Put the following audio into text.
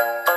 thank you